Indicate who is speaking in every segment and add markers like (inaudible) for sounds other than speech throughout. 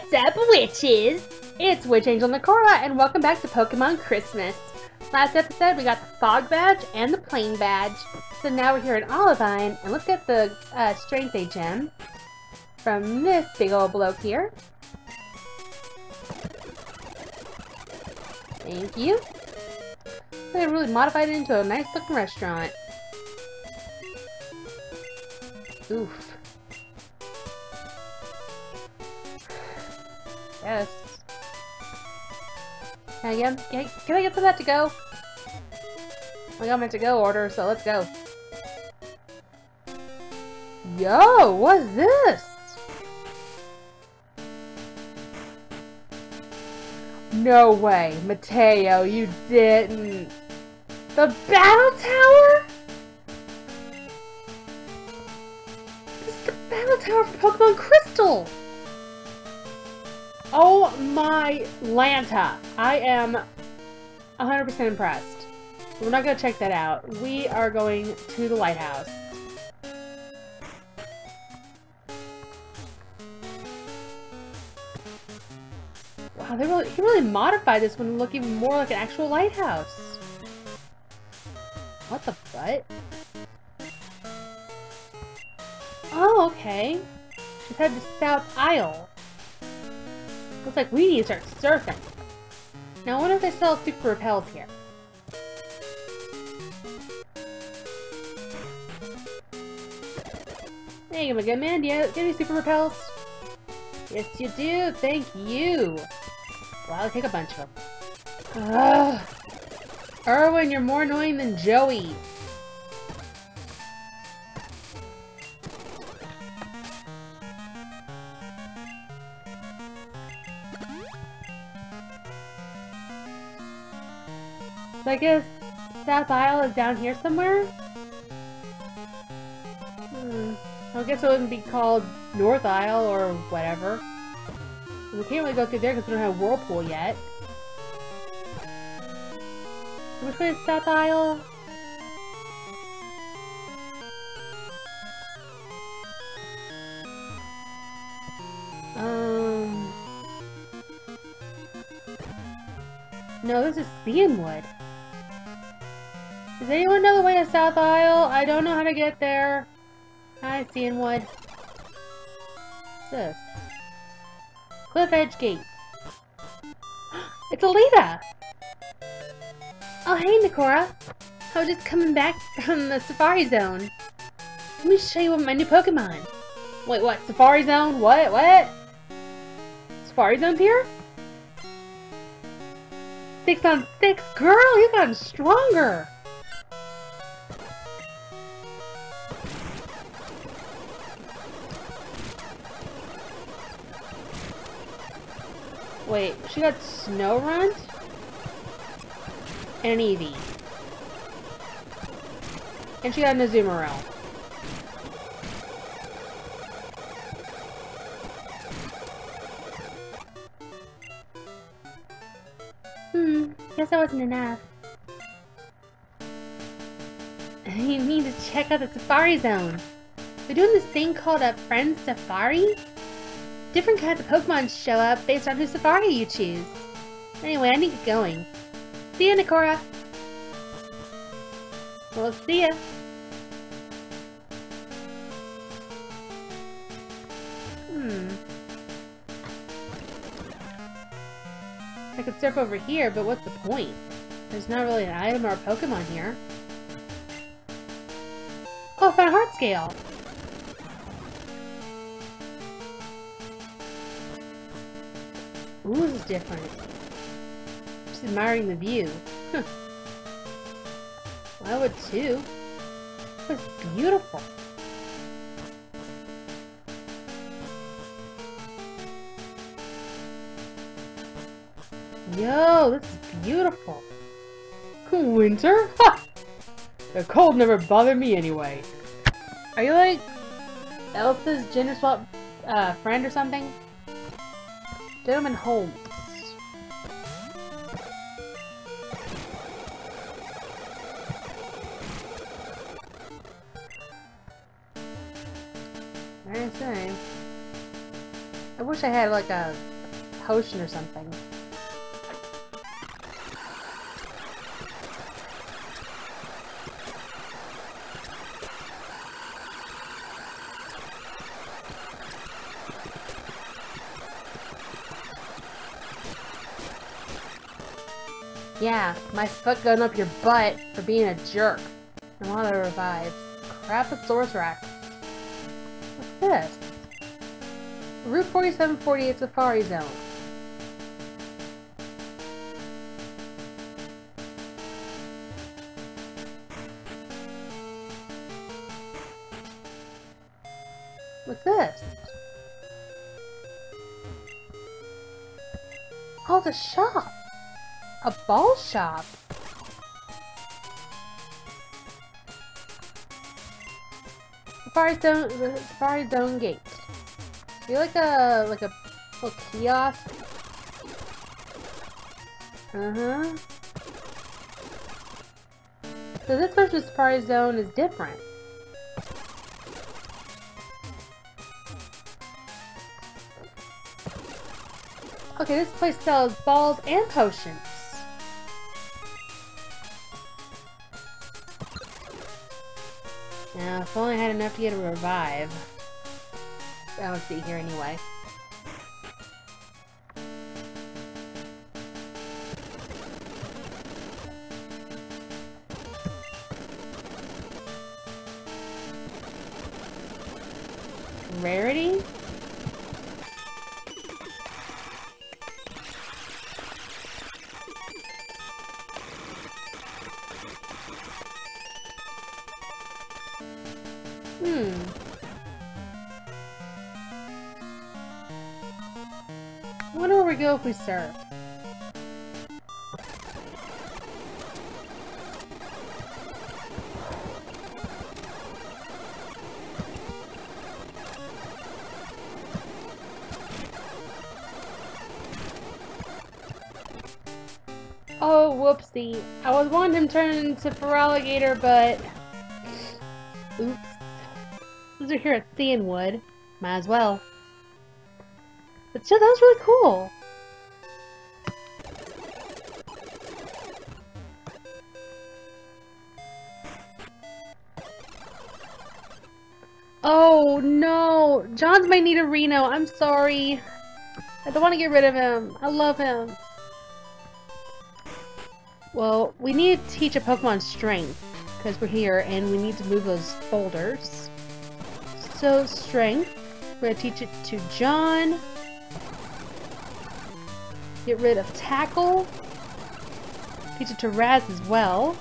Speaker 1: What's up, witches? It's Witch Angel Nekora, and welcome back to Pokemon Christmas. Last episode, we got the Fog Badge and the Plain Badge. So now we're here in Olivine, and let's get the uh, Strength A gem from this big old bloke here. Thank you. They really modified it into a nice looking restaurant. Oof. Yes. Can I get, can I, can I get some of that to go? I got my to go order, so let's go. Yo, what's this? No way, Mateo, you didn't. The battle tower? This is the battle tower for Pokemon Crystal! Oh my Lanta! I am 100% impressed. We're not going to check that out. We are going to the lighthouse. Wow, they really, he really modified this one to look even more like an actual lighthouse. What the butt? Oh, okay. She's headed to South Isle. Looks like we need to start surfing. Now I wonder if they sell super repels here. Hey, my good man, do you have any super repels? Yes, you do. Thank you. Well, I'll take a bunch of them. Ugh. Irwin, you're more annoying than Joey. So I guess South Isle is down here somewhere? Hmm. I guess it wouldn't be called North Isle or whatever. We can't really go through there because we don't have Whirlpool yet. Which way is South Isle? Um... No, this is Cianwood. Does anyone know the way to South Isle? I don't know how to get there. Hi, wood. What's this? Cliff Edge Gate. (gasps) it's Alita! Oh, hey, Nekora. I was just coming back from the Safari Zone. Let me show you my new Pokemon. Wait, what? Safari Zone? What? What? Safari Zone's here? Six on six? Girl, you've gotten stronger! Wait, she got Snorunt? And an Eevee. And she got an Azumarill. Hmm, guess that wasn't enough. (laughs) You need to check out the Safari Zone. They're doing this thing called a Friend Safari? Different kinds of Pokemon show up based on whose Safari you choose. Anyway, I need to get going. See ya, Nekora! Well, see ya! Hmm. I could surf over here, but what's the point? There's not really an item or a Pokemon here. Oh, I found a heart scale! Ooh, different. Just admiring the view. Huh. I would too. It was beautiful. Yo, this is beautiful. Winter? Ha! The cold never bothered me anyway. Are you like Elsa's gender swap uh, friend or something? I say. I wish I had like a potion or something. My foot going up your butt for being a jerk. I want to revive. Crap with Rack. What's this? Route 4748 Safari Zone. What's this? Oh, the shop! A ball shop? Safari Zone, gate. You like a like a little kiosk? Uh huh. So this of Safari Zone is different. Okay, this place sells balls and potions. If only I had enough to get a revive. I don't see here anyway. Rarity? Go if we surf? Oh, whoopsie. I was wanting him to turn into Feraligatr, but... Oops. Those are here at Cianwood. Might as well. But still, that was really cool. Oh, no. John's might need a Reno. I'm sorry. I don't want to get rid of him. I love him. Well, we need to teach a Pokemon Strength, because we're here, and we need to move those folders. So, Strength. We're going to teach it to John. Get rid of Tackle. Teach it to Raz as well.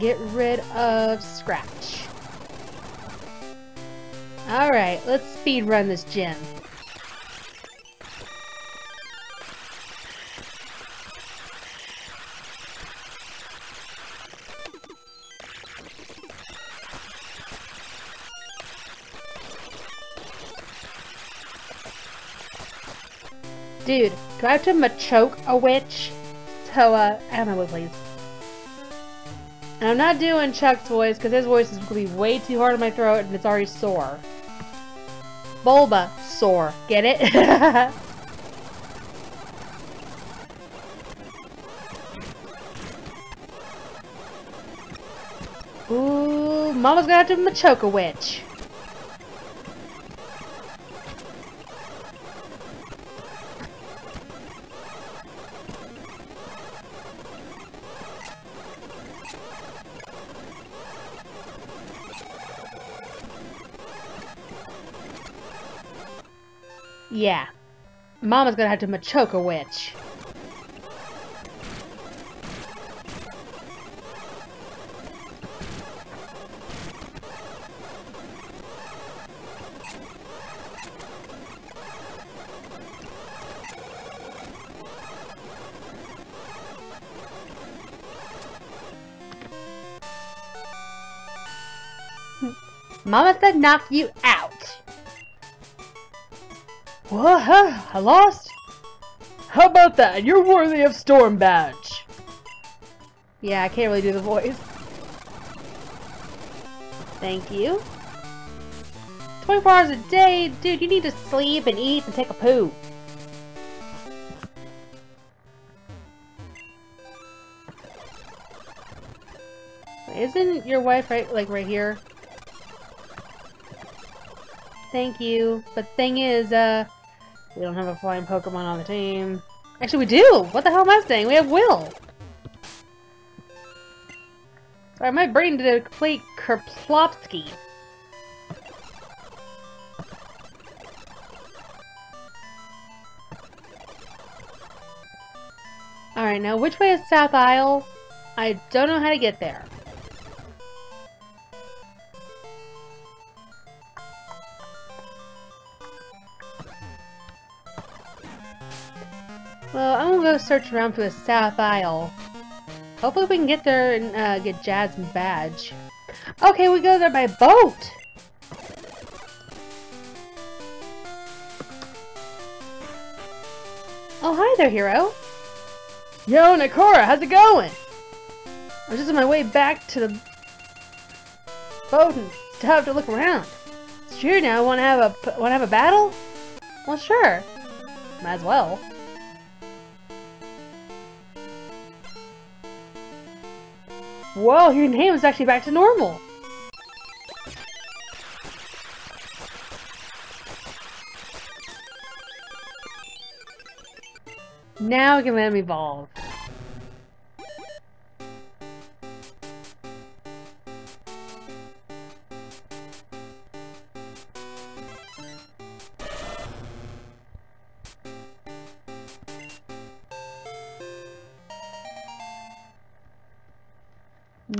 Speaker 1: Get rid of Scratch. Alright, let's speed run this gym. Dude, do I have to machoke a witch? So, uh, I don't know, please. And I'm not doing Chuck's voice, because his voice is going to be way too hard on my throat, and it's already sore. Bulba sore. Get it? (laughs) Ooh, Mama's gonna have to machoke a witch. Yeah. Mama's gonna have to machoke a witch. Mama said knock you out. What? I lost? How about that? You're worthy of Storm Badge. Yeah, I can't really do the voice. Thank you. 24 hours a day? Dude, you need to sleep and eat and take a poo. Isn't your wife right, like, right here? Thank you. But thing is, uh, we don't have a flying Pokemon on the team. Actually, we do! What the hell am I saying? We have Will! Sorry, my brain did a complete Kerplopsky. Alright, now which way is South Isle? I don't know how to get there. Well, I'm gonna go search around for the South Isle. Hopefully we can get there and uh, get Jasmine's badge. Okay, we go there by boat! Oh, hi there, hero! Yo, Nekora, how's it going? I'm just on my way back to the boat and have to look around. True now, wanna have a wanna have a battle? Well sure. Might as well. Whoa, your name is actually back to normal. Now we can let him evolve.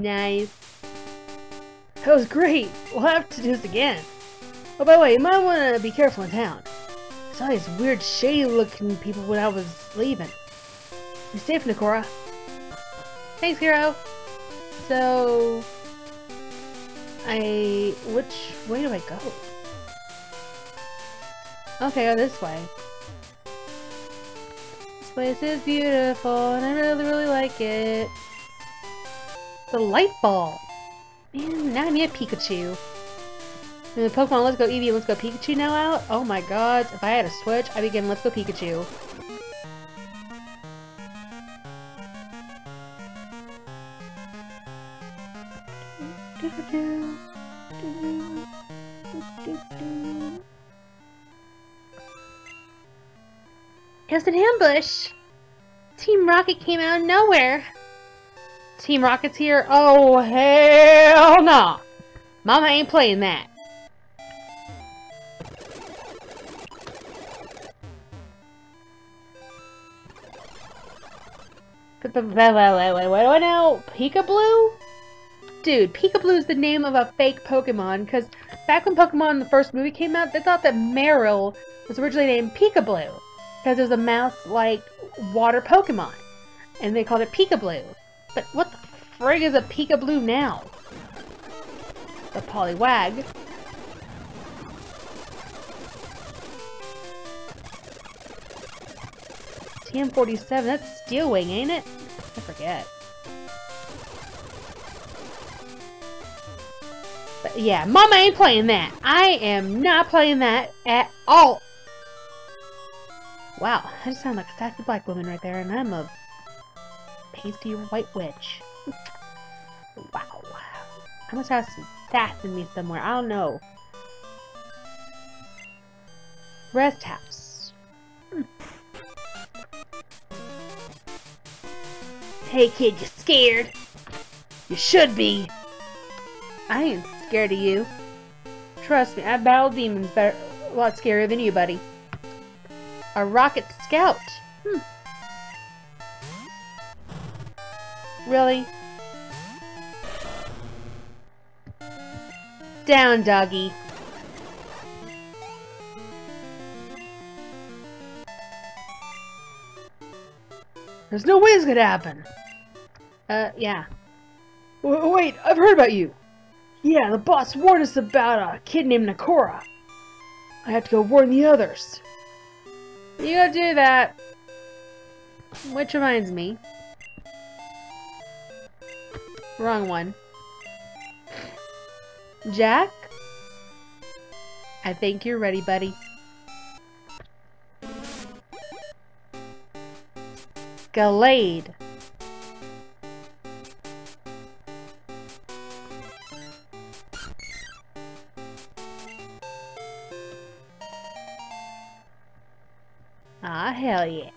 Speaker 1: Nice. That was great. We'll have to do this again. Oh, by the way, you might want to be careful in town. I saw these weird, shady-looking people when I was leaving. Be safe, Nekora. Thanks, Hero. So... I... Which way do I go? Okay, go this way. This place is beautiful, and I really, really like it. The light ball! Man, now I need a Pikachu. And the Pokemon Let's Go Eevee Let's Go Pikachu now out? Oh my god, if I had a Switch, I'd be getting Let's Go Pikachu. It's an ambush! Team Rocket came out of nowhere! Team Rocket's here? Oh, hell no! Nah. Mama ain't playing that. Wait, wait, wait, wait, now? Pikablu? Dude, Pikablu is the name of a fake Pokemon, because back when Pokemon the first movie came out, they thought that Marill was originally named Pikablu, because it was a mouse-like water Pokemon, and they called it Pikablu. But what the frig is a Pikablu now? The Poliwag. TM47, that's Steel Wing, ain't it? I forget. But yeah, Mama ain't playing that. I am not playing that at all. Wow, I just sound like a sassy black woman right there, and I'm a pasty white witch. wow. I must have some sass in me somewhere. I don't know. Rest house. Hey kid, you scared? You should be. I ain't scared of you. Trust me, I battled demons better, a lot scarier than you, buddy. A rocket scout. Hmm. Really? Down, doggy. There's no way it's gonna happen. Uh, yeah. W wait, I've heard about you. Yeah, the boss warned us about a kid named Nekora. I have to go warn the others. You go do that. Which reminds me, Wrong one. Jack? I think you're ready, buddy. Gallade. Ah, hell yeah.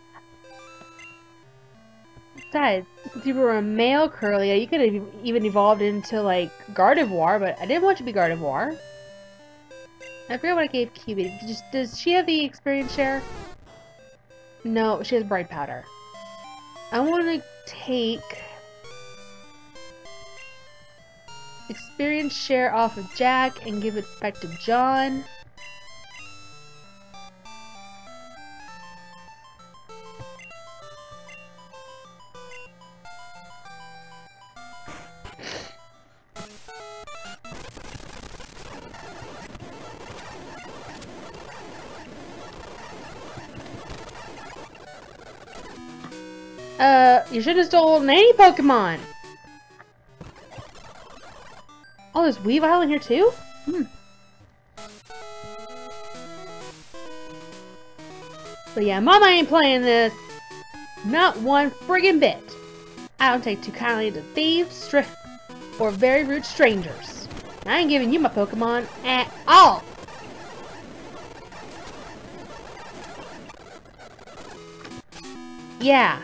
Speaker 1: Besides, you were a male Kirlia, you could have even evolved into, like, Gardevoir, but I didn't want you to be Gardevoir. I forget what I gave Cubie. Does, does she have the experience share? No, she has bright powder. I want to take experience share off of Jack and give it back to John. You should have stolen any Pokemon! Oh, there's Weavile in here too? Hmm. But yeah, Mama ain't playing this. Not one friggin' bit. I don't take too kindly to thieves, or very rude strangers. I ain't giving you my Pokemon at all. Yeah,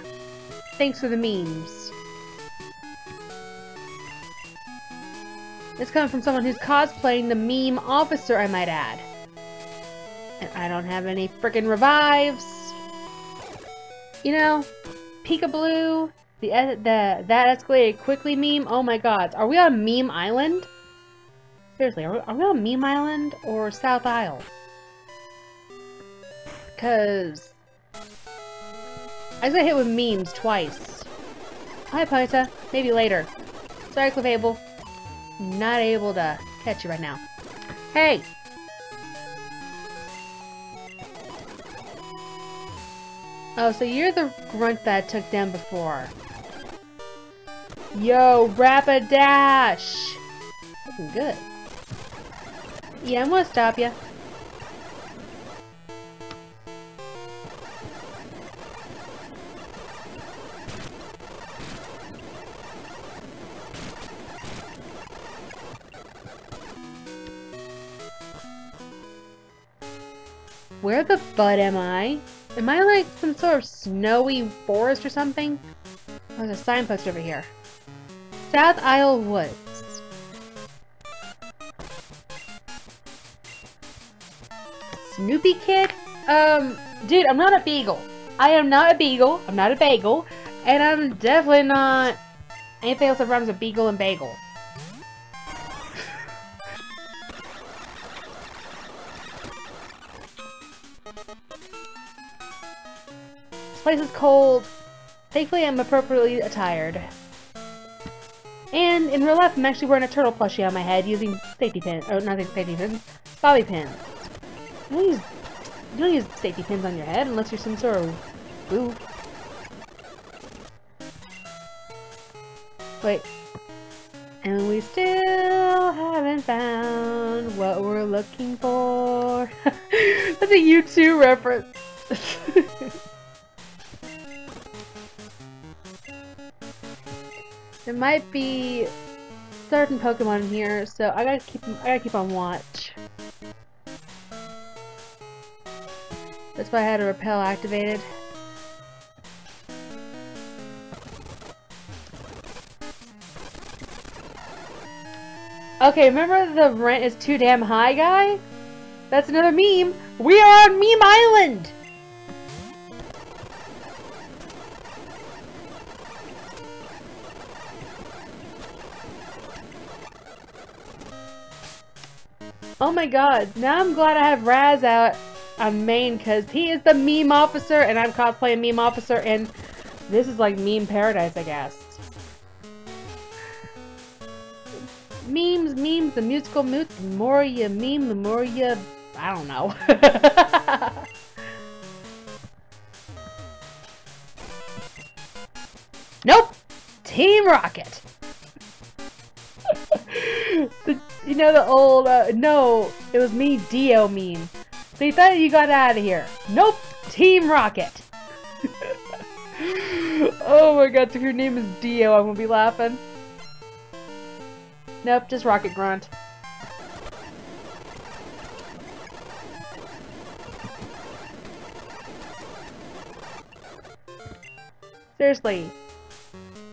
Speaker 1: Thanks for the memes. It's coming from someone who's cosplaying the meme officer, I might add. And I don't have any freaking revives. You know, Peekaboo, the, the that escalated quickly meme. Oh my god, are we on Meme Island? Seriously, are we, are we on Meme Island or South Isle? Because I just got hit with memes twice. Hi, Ponyta. Maybe later. Sorry, Clefable. Not able to catch you right now. Hey! Oh, so you're the grunt that I took down before. Yo, Rapidash! Looking good. Yeah, I'm gonna stop you. Butt am I? Am I like some sort of snowy forest or something? There's a signpost over here. South Isle Woods. Snoopy Kid? Um, dude, I'm not a beagle. I am not a beagle. I'm not a bagel. And I'm definitely not anything else that rhymes with beagle and bagel. Place is cold. Thankfully, I'm appropriately attired. And in real life, I'm actually wearing a turtle plushie on my head using safety pins. Oh, not safety pins. Bobby pins. You don't, use, you don't use safety pins on your head unless you're some sort of boo. Wait. And we still haven't found what we're looking for. (laughs) That's a U2 reference. (laughs) There might be certain Pokemon here, so I gotta keep I gotta keep on watch. That's why I had a repel activated. Okay, remember the rent is too damn high guy? That's another meme. We are on Meme Island! Oh my god, now I'm glad I have Raz out on main because he is the meme officer and I'm cosplaying meme officer and this is like meme paradise, I guess. Memes, memes, the musical moot, the more you meme, the more you... I don't know. (laughs) nope! Team Rocket! You know the old, uh, no, it was me, Dio meme. They thought you got out of here. Nope, Team Rocket. (laughs) oh my god, if your name is Dio, I'm gonna be laughing. Nope, just Rocket Grunt. Seriously.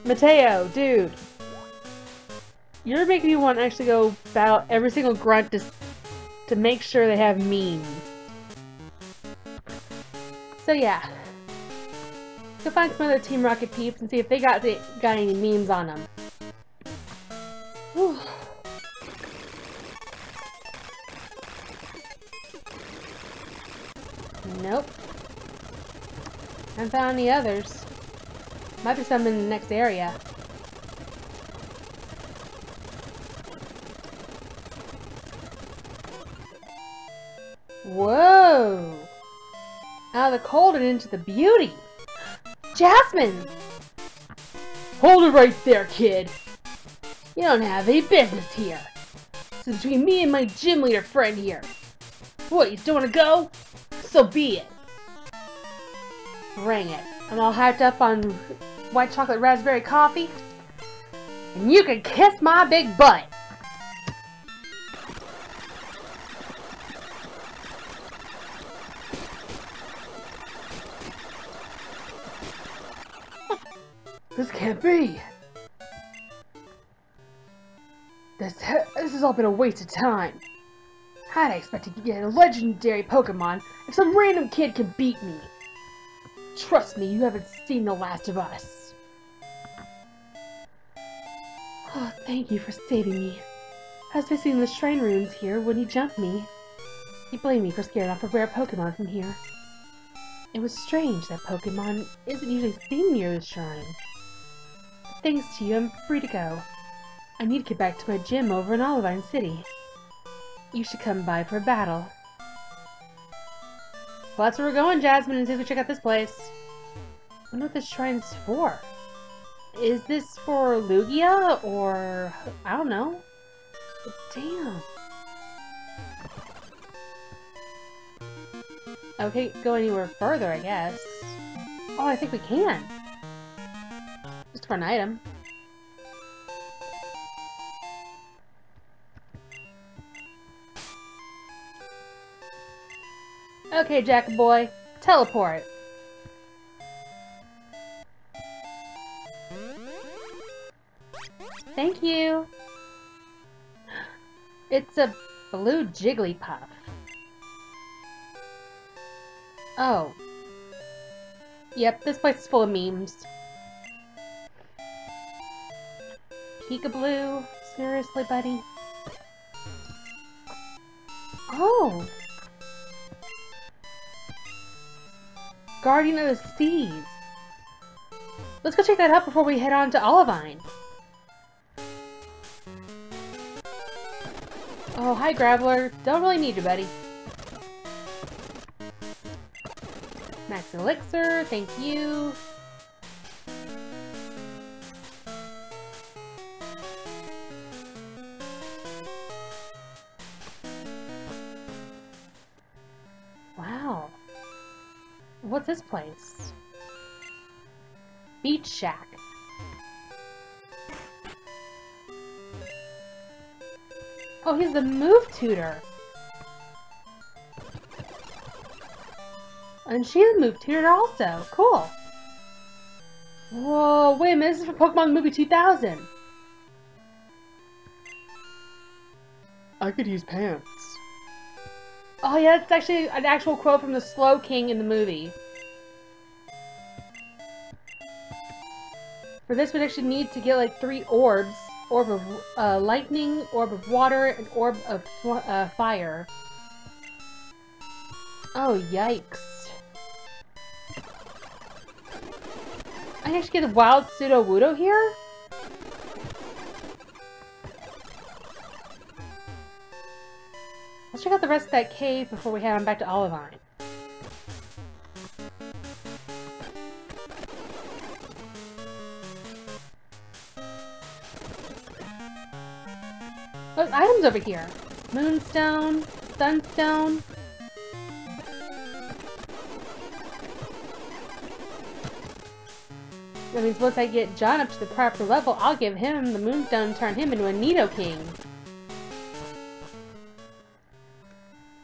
Speaker 1: Mateo, dude. You're making me want to actually go battle every single grunt to, to make sure they have memes. So yeah. Go find some other Team Rocket peeps and see if they got the, got any memes on them. Nope. Haven't found any others. Might be some in the next area. Whoa! Out of the cold and into the beauty. Jasmine! Hold it right there, kid. You don't have any business here. It's between me and my gym leader friend here. What, you still want to go? So be it. Bring it. I'm all hyped up on white chocolate raspberry coffee. And you can kiss my big butt. This can't be. This, this has all been a waste of time. How'd I expect to get a legendary Pokemon if some random kid can beat me? Trust me, you haven't seen the last of us. Oh, thank you for saving me. I was visiting the shrine ruins here when he jumped me. He blamed me for scaring off a rare Pokemon from here. It was strange that Pokemon isn't usually seen near the shrine. Thanks to you, I'm free to go. I need to get back to my gym over in Olivine City. You should come by for a battle. Well, that's where we're going, Jasmine, if we check out this place. I wonder what this shrine's for. Is this for Lugia, or... I don't know. Damn. Okay, go anywhere further, I guess. Oh, I think we can for an item. Okay, Jack boy, teleport. Thank you. It's a blue Jigglypuff. Oh. Yep, this place is full of memes. Peekaboo? Seriously, buddy? Oh! Guardian of the Seas. Let's go check that out before we head on to Olivine. Oh, hi, Graveler. Don't really need you, buddy. Max Elixir, thank you. Place? Beach Shack. Oh, he's the move tutor. And she's a move tutor also. Cool. Whoa, wait a minute, this is from Pokemon Movie 2000. I could use pants. Oh yeah, it's actually an actual quote from the Slowking in the movie. For this, we actually need to get like three orbs. Orb of uh, lightning, orb of water, and orb of uh, fire. Oh, yikes. I can actually get a wild Sudowoodo here? Let's check out the rest of that cave before we head on back to Olivine. Items over here. Moonstone, Sunstone. That means once I get John up to the proper level, I'll give him the Moonstone and turn him into a Nidoking.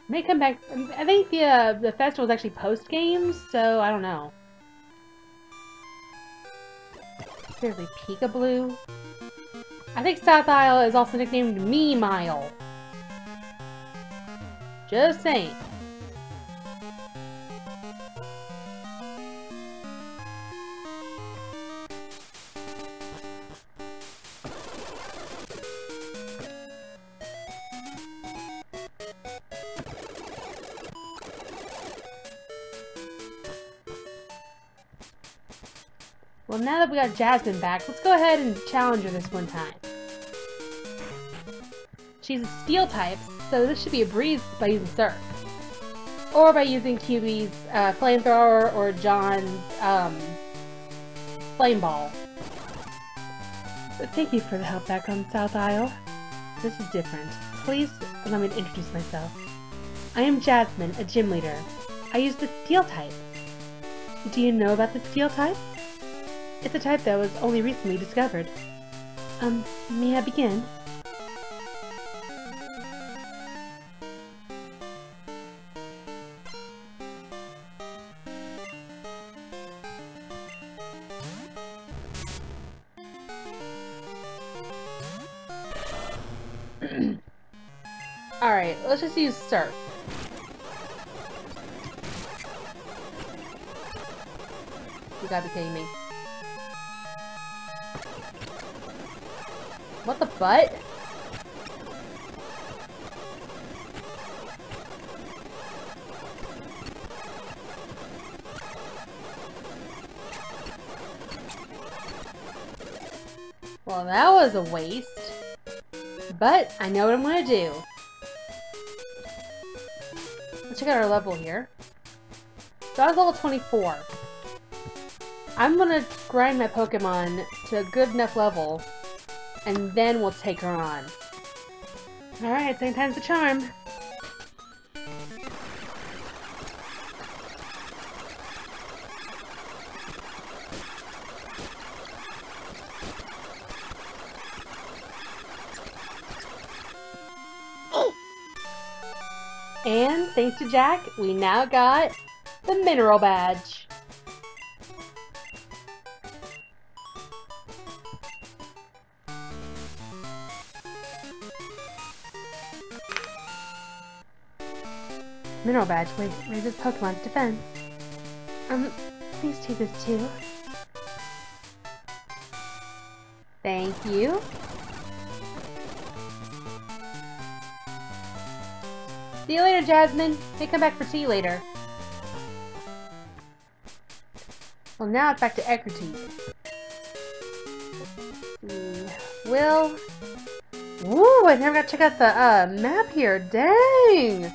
Speaker 1: May come back. I think the uh, the festival is actually post games, so I don't know. Seriously, Peekaboo. I think South Isle is also nicknamed Me Mile. Just saying. Well, now that we got Jasmine back, let's go ahead and challenge her this one time. She's a steel type, so this should be a breeze by using Surf. Or by using Cubie's uh, Flamethrower or John's um, Flame Ball. But thank you for the help back on South Isle. This is different. Please allow me to introduce myself. I am Jasmine, a gym leader. I use the Steel type. Do you know about the Steel type? It's a type that was only recently discovered. Um, may I begin? Surf. You gotta be kidding me. What the butt? Well, that was a waste. But I know what I'm gonna do. Check out our level here. So I was level 24. I'm gonna grind my Pokemon to a good enough level, and then we'll take her on. Alright, same time's the charm. Thanks to Jack, we now got the mineral badge. Mineral badge. Wait, raises Pokemon's defense. Um, please take this too. Thank you. See you later, Jasmine. May come back for tea later. Well, now it's back to Ecruteak. Will. Woo, I never got to check out the uh, map here. Dang!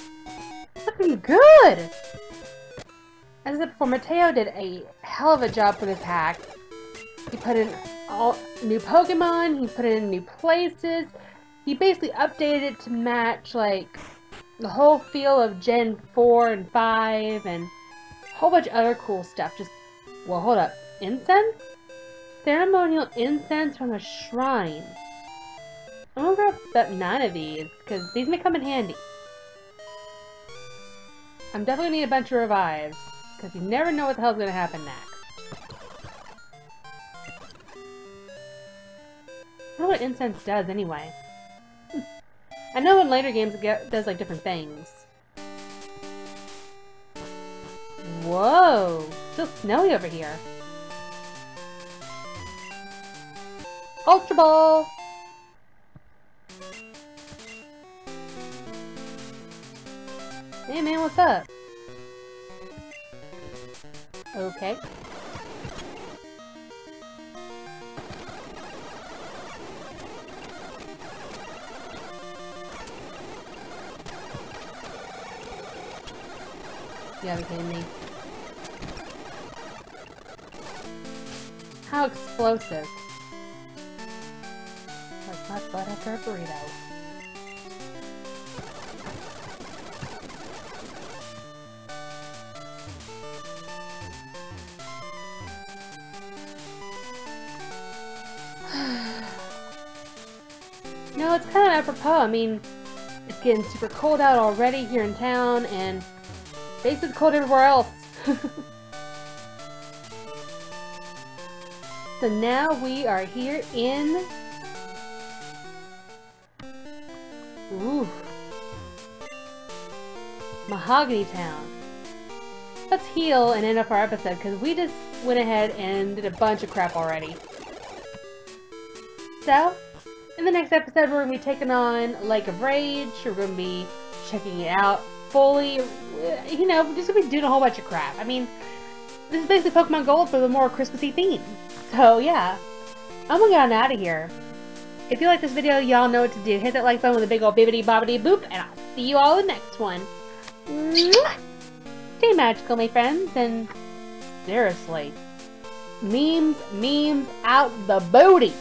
Speaker 1: Looking good! As I said before, Mateo did a hell of a job for this hack. He put in all new Pokemon, he put it in new places. He basically updated it to match, like, the whole feel of Gen 4 and 5 and a whole bunch of other cool stuff. Just, well, hold up. Incense? Ceremonial incense from a shrine. I'm gonna grab about nine of these, because these may come in handy. I'm definitely need a bunch of revives, because you never know what the hell's gonna happen next. I don't know what incense does anyway. I know in later games it does like different things. Whoa! Still snowy over here. Ultra Ball! Hey man, what's up? Okay. You gotta be kidding me. How explosive. Like my butter a burrito. no, it's (sighs) kind of apropos. I mean, it's getting super cold out already here in town, and basically cold everywhere else. (laughs) so now we are here in... Ooh. Mahogany Town. Let's heal and end up our episode, because we just went ahead and did a bunch of crap already. So, in the next episode, we're going to be taking on Lake of Rage. We're going to be checking it out fully. Uh, you know, just to be doing a whole bunch of crap. I mean, this is basically Pokemon Gold for the more Christmassy theme. So, yeah. I'm to get on out of here. If you like this video, y'all know what to do. Hit that like button with a big old bibbity bobbity boop, and I'll see you all in the next one. Stay magical, my friends, and seriously, memes, memes out the booty.